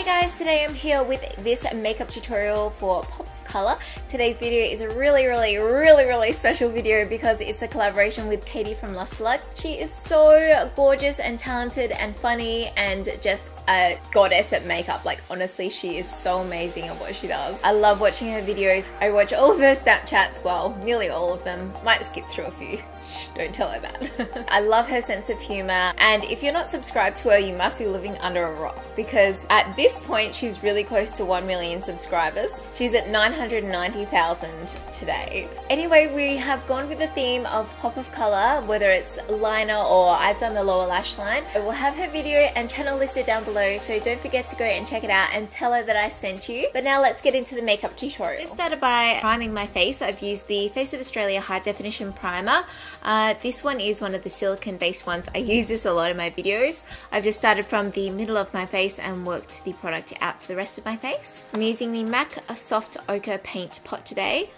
Hey guys, today I'm here with this makeup tutorial for Pop of Color. Today's video is a really, really, really, really special video because it's a collaboration with Katy from LustreLux. She is so gorgeous and talented and funny and just a goddess at makeup. Like honestly, she is so amazing at what she does. I love watching her videos. I watch all of her Snapchats, well, nearly all of them. Might skip through a few. Shh, don't tell her that. I love her sense of humor and if you're not subscribed to her you must be living under a rock because at this point she's really close to 1 million subscribers. She's at 990,000 today. Anyway we have gone with the theme of pop of colour whether it's liner or I've done the lower lash line. I will have her video and channel listed down below so don't forget to go and check it out and tell her that I sent you. But now let's get into the makeup tutorial. Just started by priming my face. I've used the Face of Australia High Definition Primer. Uh, this one is one of the silicone based ones. I use this a lot in my videos. I've just started from the middle of my face and worked the product out to the rest of my face. I'm using the MAC a Soft Ochre Paint Pot today.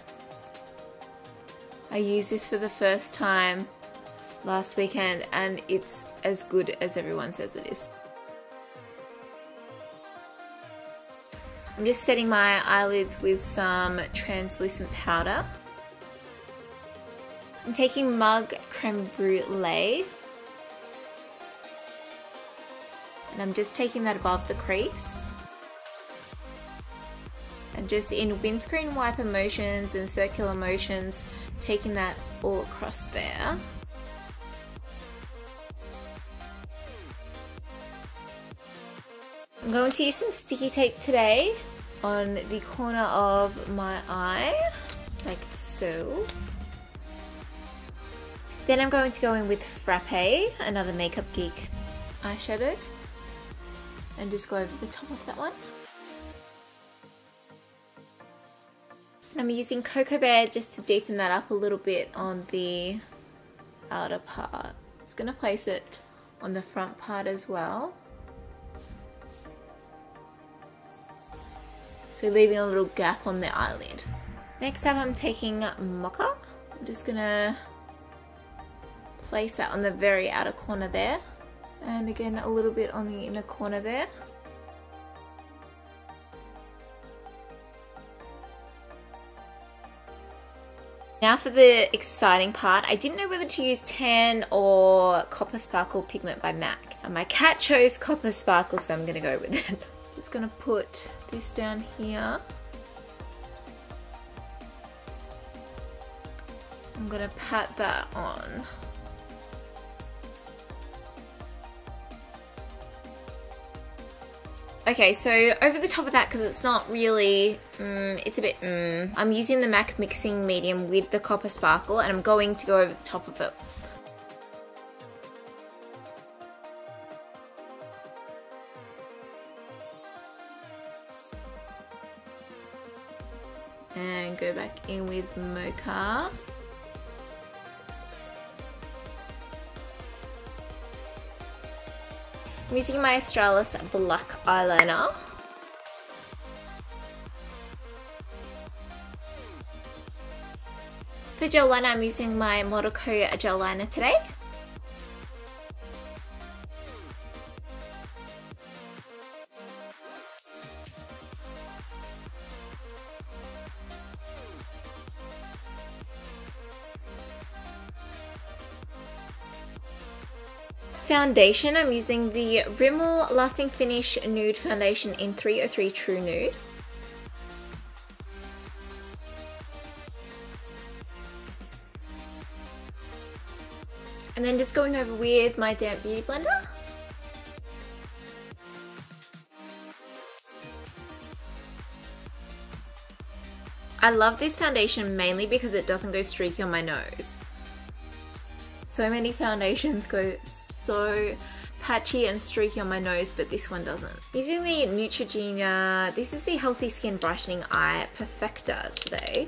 I used this for the first time last weekend and it's as good as everyone says it is. I'm just setting my eyelids with some translucent powder. I'm taking Mug Creme Brulee. And I'm just taking that above the crease. And just in windscreen wiper motions and circular motions, taking that all across there. I'm going to use some sticky tape today on the corner of my eye, like so. Then I'm going to go in with Frappe, another Makeup Geek eyeshadow, and just go over the top of that one. And I'm using Cocobear just to deepen that up a little bit on the outer part. Just going to place it on the front part as well. So leaving a little gap on the eyelid. Next up I'm taking Mocha. I'm just going to place that on the very outer corner there and again a little bit on the inner corner there Now for the exciting part, I didn't know whether to use tan or Copper Sparkle Pigment by MAC. And my cat chose Copper Sparkle, so I'm going to go with it. Just going to put this down here. I'm going to pat that on. Okay, so over the top of that, because it's not really, mm, it's a bit, mm, I'm using the MAC mixing medium with the Copper Sparkle and I'm going to go over the top of it. And go back in with Mocha. I'm using my Australis black eyeliner. For gel liner, I'm using my Modelco gel liner today. Foundation, I'm using the Rimmel Lasting Finish Nude Foundation in 303 True Nude. And then just going over with my damp beauty blender. I love this foundation mainly because it doesn't go streaky on my nose. So many foundations go so patchy and streaky on my nose, but this one doesn't. Using the Neutrogena, this is the Healthy Skin Brightening Eye Perfector today.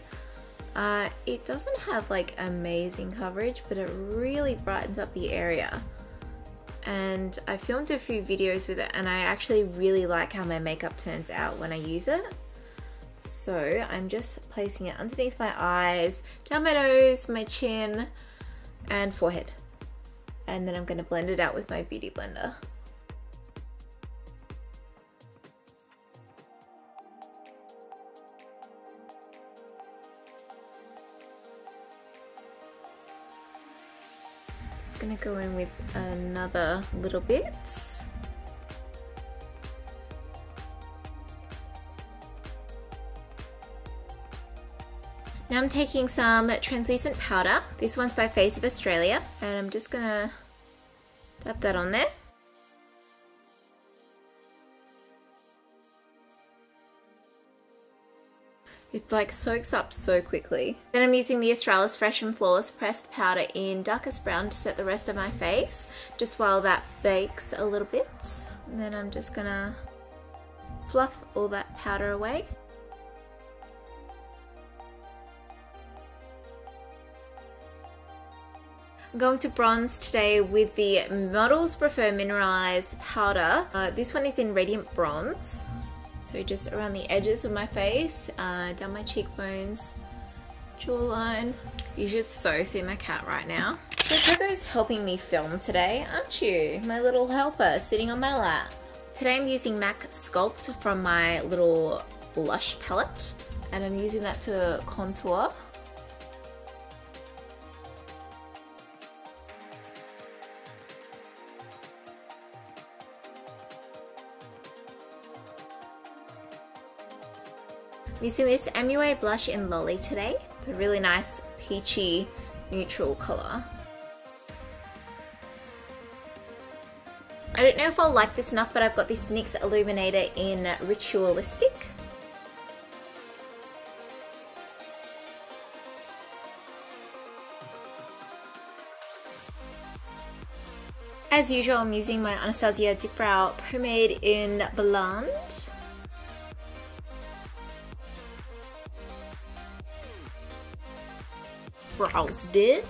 Uh, it doesn't have like amazing coverage, but it really brightens up the area. And I filmed a few videos with it and I actually really like how my makeup turns out when I use it. So I'm just placing it underneath my eyes, down my nose, my chin, and forehead and then I'm gonna blend it out with my Beauty Blender. Just gonna go in with another little bit. Now I'm taking some translucent powder. This one's by Face of Australia and I'm just gonna dab that on there. It like soaks up so quickly. Then I'm using the Australis Fresh and Flawless Pressed Powder in darkest brown to set the rest of my face, just while that bakes a little bit. And then I'm just gonna fluff all that powder away. Going to bronze today with the Models Prefer Mineralized Powder. Uh, this one is in Radiant Bronze. So just around the edges of my face, uh, down my cheekbones, jawline. You should so see my cat right now. So Coco's helping me film today, aren't you? My little helper sitting on my lap. Today I'm using MAC Sculpt from my little blush palette and I'm using that to contour using this MUA blush in Lolly today. It's a really nice peachy neutral colour. I don't know if I'll like this enough, but I've got this NYX Illuminator in Ritualistic. As usual, I'm using my Anastasia Dip Brow Pomade in Blonde. Brows did.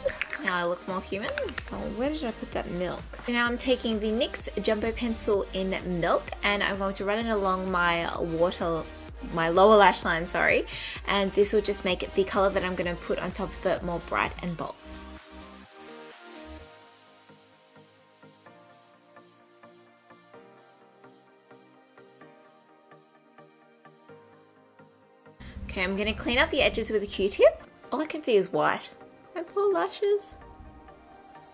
Now I look more human. Oh, where did I put that milk? Now I'm taking the NYX Jumbo Pencil in Milk and I'm going to run it along my water my lower lash line, sorry, and this will just make the color that I'm going to put on top of it more bright and bold. Okay, I'm going to clean up the edges with a q-tip all I can see is white. My poor lashes.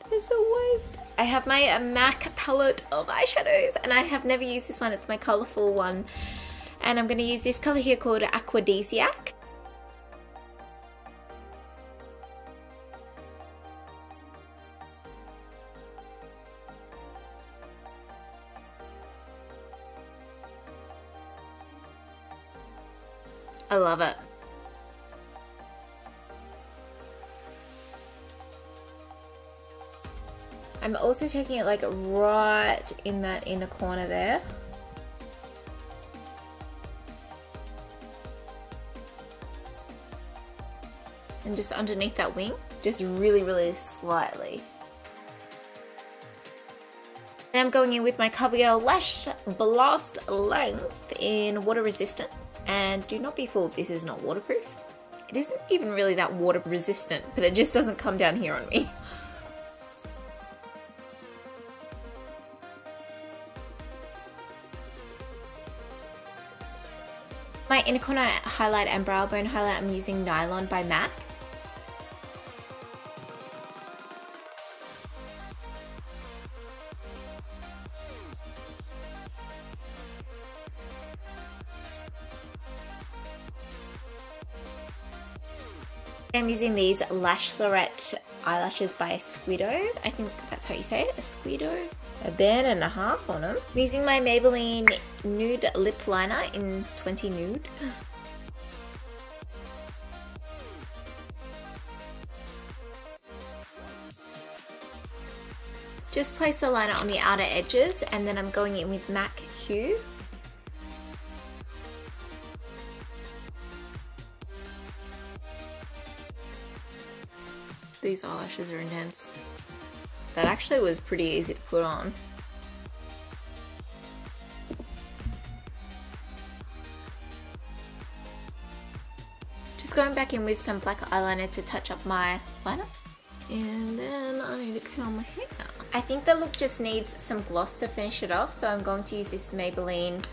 They're so white. I have my uh, MAC palette of eyeshadows and I have never used this one. It's my colourful one. And I'm going to use this colour here called Aquadesiac. I'm also taking it like right in that inner corner there. And just underneath that wing, just really, really slightly. And I'm going in with my CoverGirl Lash Blast Length in water resistant. And do not be fooled, this is not waterproof. It isn't even really that water resistant, but it just doesn't come down here on me. My inner corner highlight and brow bone highlight, I'm using Nylon by MAC. I'm using these Lashlorette eyelashes by Esqido. I think that's how you say it, a Squiddo. A band and a half on them. I'm using my Maybelline Nude Lip Liner in 20 Nude. Just place the liner on the outer edges and then I'm going in with MAC Hue These eyelashes are intense. That actually was pretty easy to put on. Just going back in with some black eyeliner to touch up my liner. And then I need to curl my hair. I think the look just needs some gloss to finish it off, so I'm going to use this Maybelline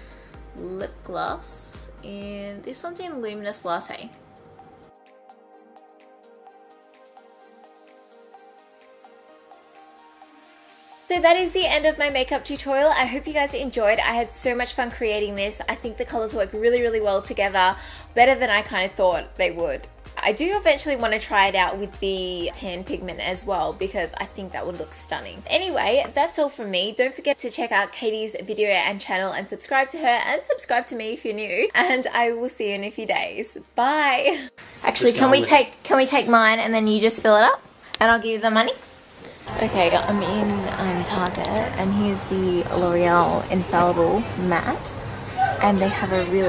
lip gloss. And this one's in Luminous Latte. So that is the end of my makeup tutorial. I hope you guys enjoyed. I had so much fun creating this. I think the colors work really, really well together, better than I kind of thought they would. I do eventually want to try it out with the tan pigment as well because I think that would look stunning. Anyway, that's all from me. Don't forget to check out Katy's video and channel and subscribe to her and subscribe to me if you're new. And I will see you in a few days. Bye. Actually, can we take can we take mine and then you just fill it up and I'll give you the money? Okay, I'm in um, Target and here's the L'Oreal Infallible Matte and they have a really